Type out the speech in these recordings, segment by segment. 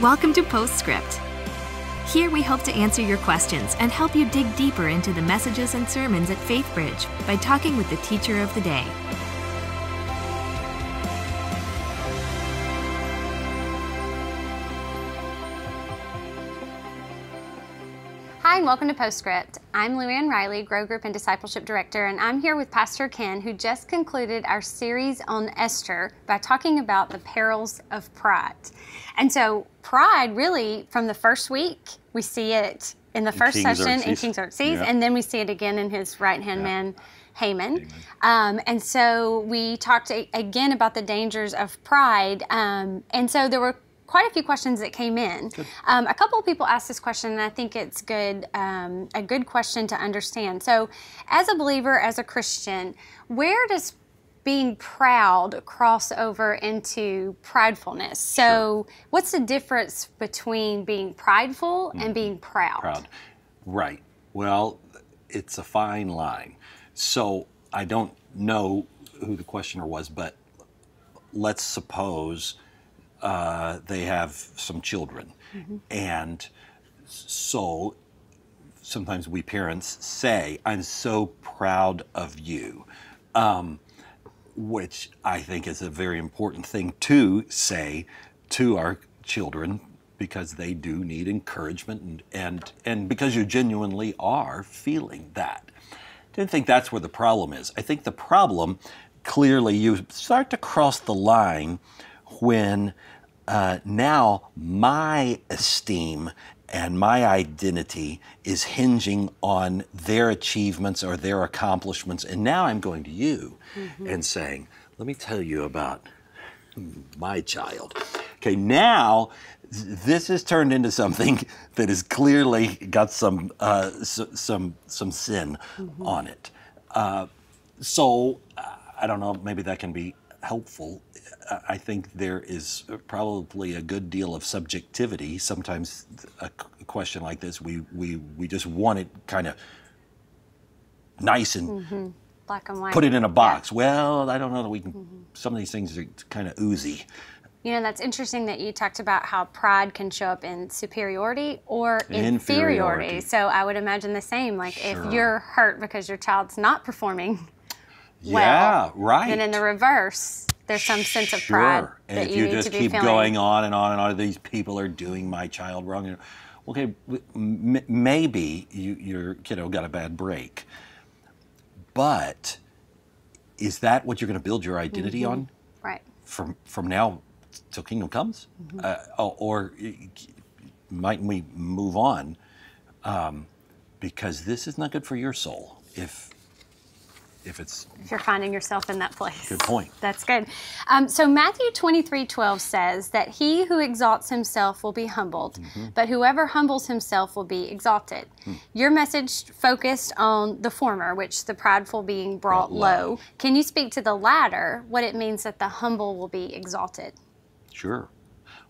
Welcome to Postscript. Here we hope to answer your questions and help you dig deeper into the messages and sermons at FaithBridge by talking with the teacher of the day. Hi, and welcome to Postscript. I'm Luann Riley, Grow Group and Discipleship Director, and I'm here with Pastor Ken, who just concluded our series on Esther by talking about the perils of pride. And so, pride really, from the first week, we see it in the first King session in Xerxes. King Xerxes, Yeah. and then we see it again in his right hand man. Haman. Um, and so we talked a- again about the dangers of pride. Um, and so there were quite a few questions that came in. Um, a couple of people asked this question, and I think it's good, um, a good question to understand. So, as a believer, as a Christian, where does being proud cross over into pridefulness? So, what's the difference between being prideful and being proud? Mm-hmm. proud. Right. Well, it's a fine line. So I don't know who the questioner was, but let's suppose uh, they have some children. And so sometimes we parents say, I'm so proud of you. Um, which I think is a very important thing to say to our children because they do need encouragement and, and, and because you genuinely are feeling that. I don't think that's where the problem is. I think the problem, clearly, you start to cross the line when uh, now my esteem and my identity is hinging on their achievements or their accomplishments. And now I'm going to you and saying, let me tell you about my child. Okay, now this has turned into something that has clearly got some uh, s- some some sin on it. Uh, so uh, I don't know. Maybe that can be helpful. I- think there is probably a good deal of subjectivity. Sometimes a question like this, we we we just want it kind of nice and mm-hmm. Black and white. put it in a box. Well, I don't know that we can. Some of these things are kind of oozy. You know, that's interesting that you talked about how pride can show up in superiority or inferiority. Inferiority. So I would imagine the same. Like Sure. if you're hurt because your child's not performing well, yeah, right. then in the reverse, there's some sense of pride Sure. And that if you, you, need just to keep feeling. going on and on and on, these people are doing my child wrong. Okay, maybe you, your kiddo got a bad break, but is that what you're going to build your identity Mm-hmm. on Right. from from now till kingdom comes, Mm-hmm. uh, or, or might we move on? Um, because this is not good for your soul if if it's If you're finding yourself in that place. Good point. That's good. Um, so Matthew 23 12 says that he who exalts himself will be humbled, Mm-hmm. but whoever humbles himself will be exalted. Hmm. Your message focused on the former, which the prideful being brought Brought low. low. Can you speak to the latter, what it means that the humble will be exalted? Sure.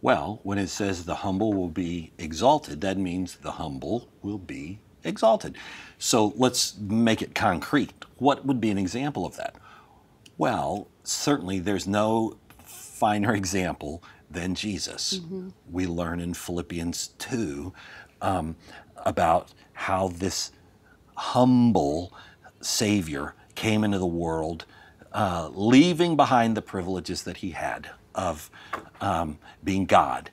Well, when it says the humble will be exalted, that means the humble will be exalted. So let's make it concrete. What would be an example of that? Well, certainly there's no finer example than Jesus. We learn in Philippians 2 um, about how this humble Savior came into the world, uh, leaving behind the privileges that he had of um, being God,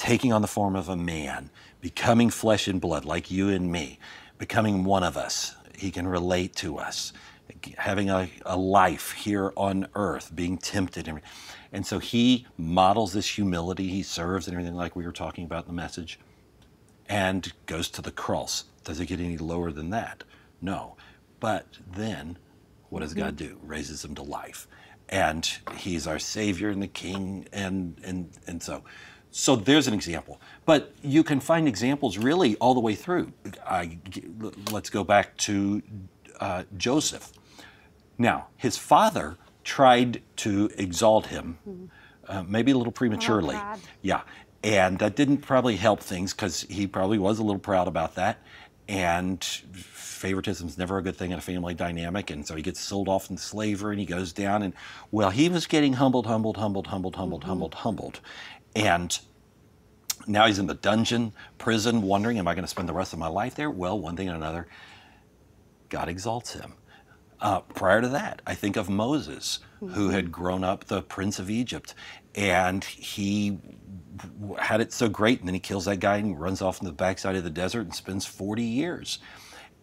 taking on the form of a man, becoming flesh and blood like you and me, becoming one of us. He can relate to us, having a, a life here on earth, being tempted. And, and so he models this humility, he serves and everything like we were talking about in the message and goes to the cross. Does it get any lower than that? No. But then, what does God mm-hmm. do? Raises him to life. And he's our Savior and the King, and, and, and so. So there's an example. But you can find examples really all the way through. I, let's go back to uh, Joseph. Now, his father tried to exalt him, uh, maybe a little prematurely. pride. Yeah. And that didn't probably help things because he probably was a little proud about that. And favoritism is never a good thing in a family dynamic. And so he gets sold off into slavery and he goes down. And well, he was getting humbled, humbled, humbled, humbled, humbled, humbled, humbled. And Now he's in the dungeon, prison, wondering, am I going to spend the rest of my life there? Well, one thing and another, God exalts him. Uh, prior to that, I think of Moses, who had grown up the prince of Egypt, and he had it so great, and then he kills that guy and runs off in the backside of the desert and spends 40 years.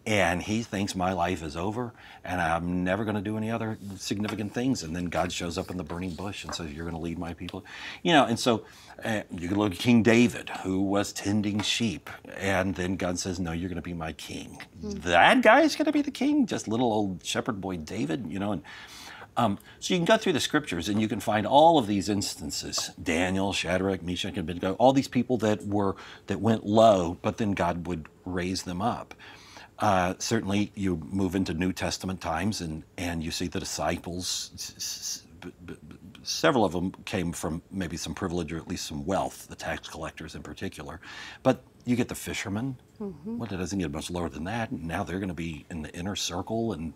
And he thinks my life is over and I'm never going to do any other significant things. And then God shows up in the burning bush and says, You're going to lead my people. You know, and so uh, you can look at King David, who was tending sheep. And then God says, No, you're going to be my king. That guy is going to be the king, just little old shepherd boy David, you know. And, um, so you can go through the scriptures and you can find all of these instances: Daniel, Shadrach, Meshach, and Abednego. All these people that were that went low, but then God would raise them up. Uh, certainly, you move into New Testament times, and and you see the disciples. Several of them came from maybe some privilege or at least some wealth, the tax collectors in particular. But you get the fishermen. Well, it doesn't get much lower than that. Now they're going to be in the inner circle, and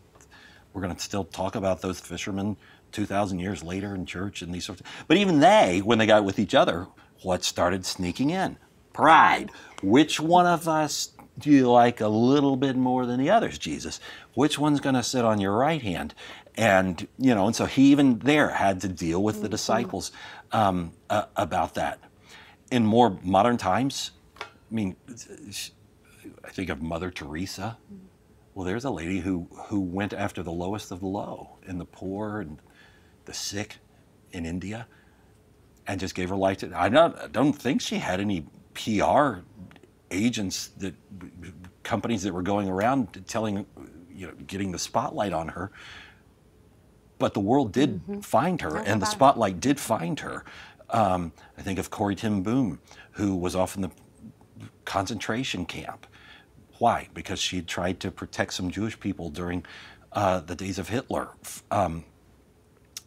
we're going to still talk about those fishermen 2,000 years later in church and these sorts of But even they, when they got with each other, what started sneaking in? Pride. Which one of us do you like a little bit more than the others, Jesus? Which one's going to sit on your right hand? And, you know, and so he even there had to deal with the disciples um, uh, about that. In more modern times, I mean, I think of Mother Teresa. Well, there's a lady who, who went after the lowest of the low and the poor and the sick in India and just gave her life to. I don't, I don't think she had any PR agents that companies that were going around telling, you know, getting the spotlight on her. But the world did find her, and the spotlight did find her. Um, I think of Corrie ten Boom, who was off in the concentration camp. Why? Because she had tried to protect some Jewish people during uh, the days of Hitler um,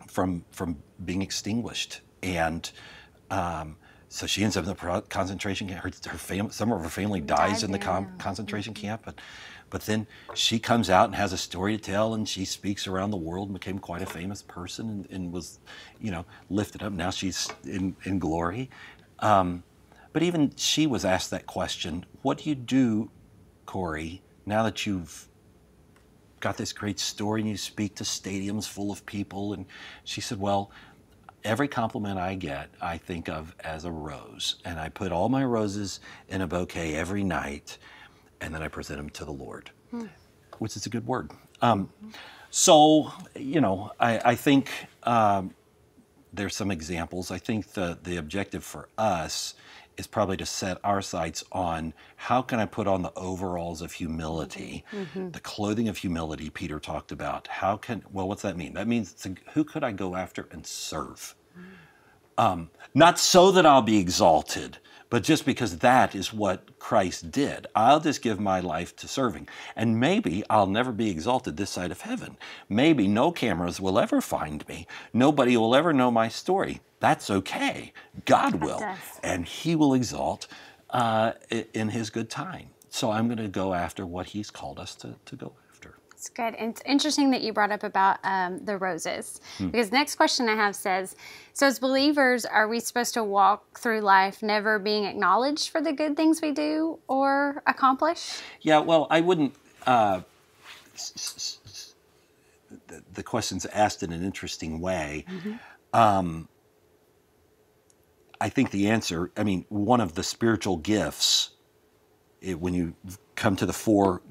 from from being extinguished, and um, so she ends up in the pro- concentration camp. Her, her fam- some of her family dies in the con- yeah. concentration camp, but but then she comes out and has a story to tell, and she speaks around the world, and became quite a famous person, and, and was, you know, lifted up. Now she's in in glory. Um, but even she was asked that question: What do you do, Corrie, now that you've got this great story and you speak to stadiums full of people? And she said, Well, every compliment I get, I think of as a rose. And I put all my roses in a bouquet every night, and then I present them to the Lord, which is a good word. Um, so, you know, I, I think um, there's some examples. I think the, the objective for us is probably to set our sights on how can I put on the overalls of humility, mm-hmm. Mm-hmm. the clothing of humility Peter talked about. How can, well, what's that mean? That means who could I go after and serve? Mm. Um, not so that I'll be exalted, but just because that is what Christ did. I'll just give my life to serving. And maybe I'll never be exalted this side of heaven. Maybe no cameras will ever find me. Nobody will ever know my story. That's okay. God will. And He will exalt uh, in His good time. So I'm going to go after what He's called us to, to go after. It's good. And it's interesting that you brought up about um, the roses Hmm. because next question I have says, so as believers, are we supposed to walk through life never being acknowledged for the good things we do or accomplish? Yeah, well, I wouldn't. Uh, the, the question's asked in an interesting way. Um, I think the answer, I mean, one of the spiritual gifts, it, when you come to the four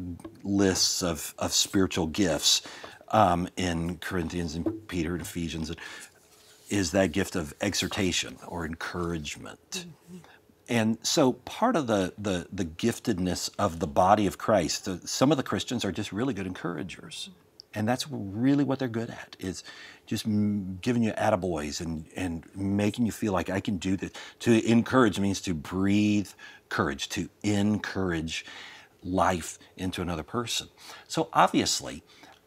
lists of, of spiritual gifts um, in Corinthians and Peter and Ephesians, is that gift of exhortation or encouragement. And so part of the, the, the giftedness of the body of Christ, uh, some of the Christians are just really good encouragers. And that's really what they're good at, is just giving you attaboys and, and making you feel like I can do this. To encourage means to breathe courage, to encourage life into another person. So obviously,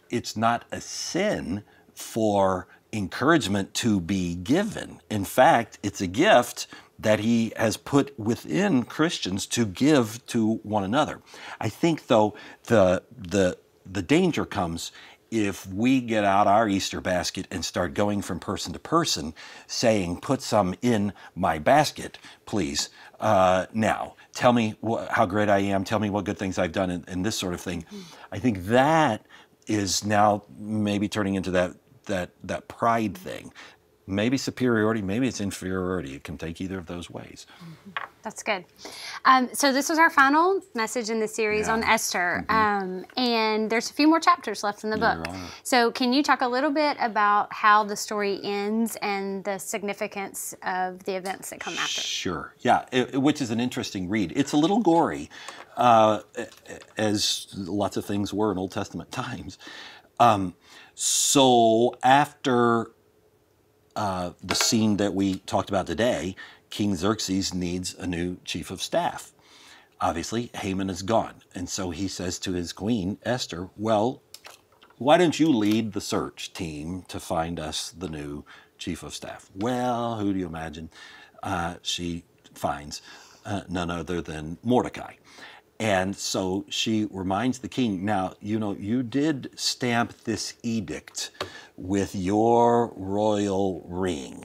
it's not a sin for encouragement to be given. In fact, it's a gift that he has put within Christians to give to one another. I think though the the the danger comes if we get out our Easter basket and start going from person to person saying, put some in my basket, please, uh, now, tell me how great I am, tell me what good things I've done, and, and this sort of thing. I think that is now maybe turning into that, that, that pride thing maybe superiority, maybe it's inferiority. It can take either of those ways. Mm-hmm. That's good. Um, so this was our final message in the series yeah. on Esther, mm-hmm. um, and there's a few more chapters left in the book. So can you talk a little bit about how the story ends and the significance of the events that come after? Sure. Yeah, it, which is an interesting read. It's a little gory, uh, as lots of things were in Old Testament times. Um, so after uh, the scene that we talked about today, King Xerxes needs a new chief of staff. Obviously, Haman is gone. And so he says to his queen, Esther, Well, why don't you lead the search team to find us the new chief of staff? Well, who do you imagine uh, she finds? Uh, none other than Mordecai. And so she reminds the king, now, you know, you did stamp this edict with your royal ring,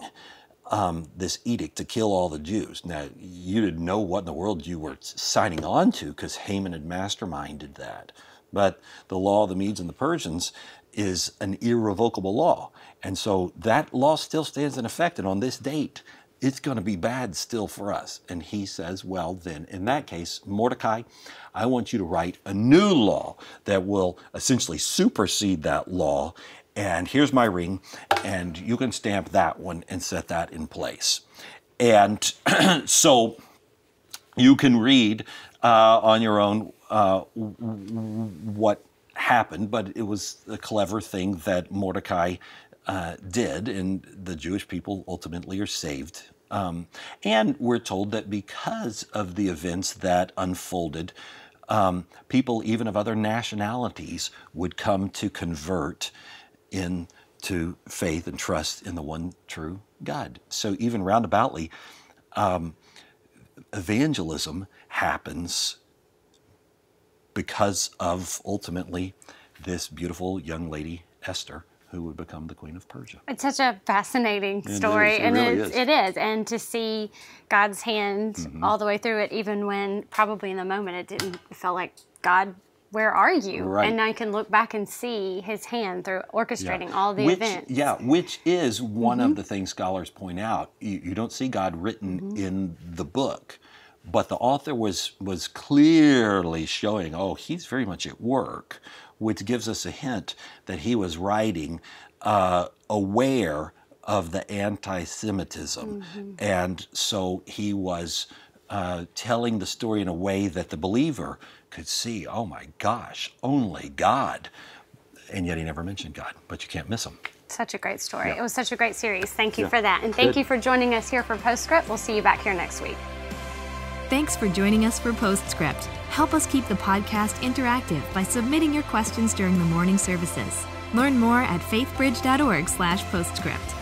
um, this edict to kill all the Jews. Now, you didn't know what in the world you were signing on to because Haman had masterminded that. But the law of the Medes and the Persians is an irrevocable law. And so that law still stands in effect. And on this date, it's going to be bad still for us. And he says, well, then in that case, Mordecai, I want you to write a new law that will essentially supersede that law. And here's my ring, and you can stamp that one and set that in place. And so you can read uh, on your own uh, what happened, but it was a clever thing that Mordecai uh, did, and the Jewish people ultimately are saved. Um, and we're told that because of the events that unfolded, um, people even of other nationalities would come to convert into faith and trust in the one true God. So even roundaboutly, um, evangelism happens because of ultimately this beautiful young lady, Esther, who would become the queen of Persia. It's such a fascinating story, it and really it's, it is. And to see God's hand mm-hmm. all the way through it, even when probably in the moment it didn't it felt like God. Where are you? Right. And now I can look back and see his hand through orchestrating yeah. all the which, events. Yeah, which is one mm-hmm. of the things scholars point out. You, you don't see God written mm-hmm. in the book, but the author was was clearly showing, oh, he's very much at work which gives us a hint that he was writing uh, aware of the anti Semitism. Mm-hmm. And so he was uh, telling the story in a way that the believer could see, oh my gosh, only God. And yet he never mentioned God, but you can't miss him. Such a great story. Yeah. It was such a great series. Thank you yeah. for that. And thank Good. you for joining us here for Postscript. We'll see you back here next week. Thanks for joining us for Postscript. Help us keep the podcast interactive by submitting your questions during the morning services. Learn more at faithbridge.org/postscript.